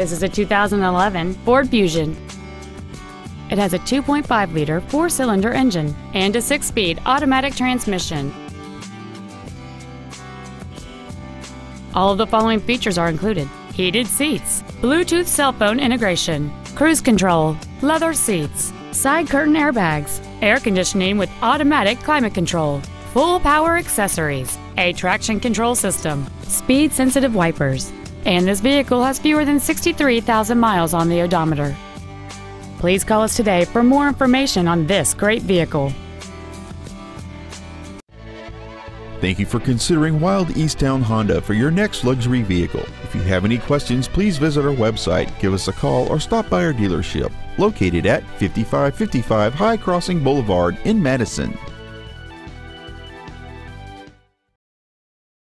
This is a 2011 Ford Fusion. It has a 2.5 liter four cylinder engine and a six speed automatic transmission. All of the following features are included heated seats, Bluetooth cell phone integration, cruise control, leather seats, side curtain airbags, air conditioning with automatic climate control, full power accessories, a traction control system, speed sensitive wipers, and this vehicle has fewer than 63,000 miles on the odometer. Please call us today for more information on this great vehicle. Thank you for considering Wilde East Towne Honda for your next luxury vehicle. If you have any questions, please visit our website, give us a call, or stop by our dealership located at 5555 High Crossing Boulevard in Madison.